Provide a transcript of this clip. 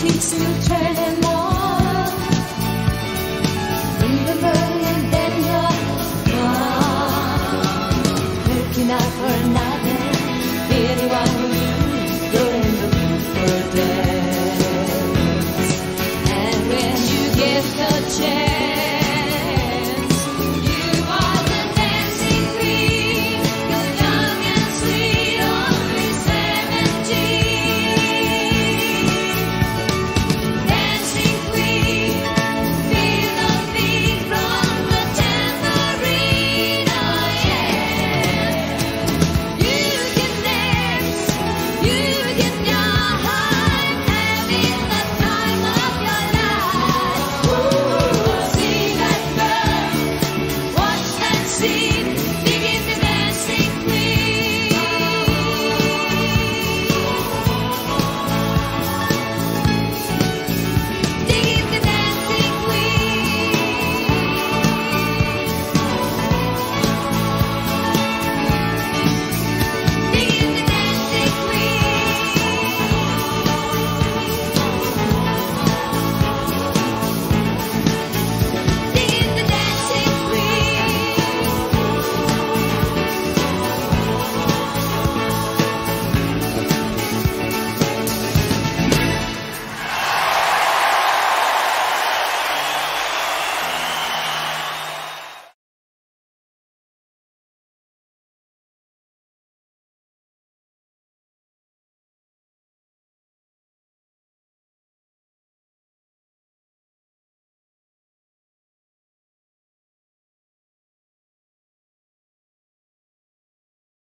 keeps you turning on. Even you're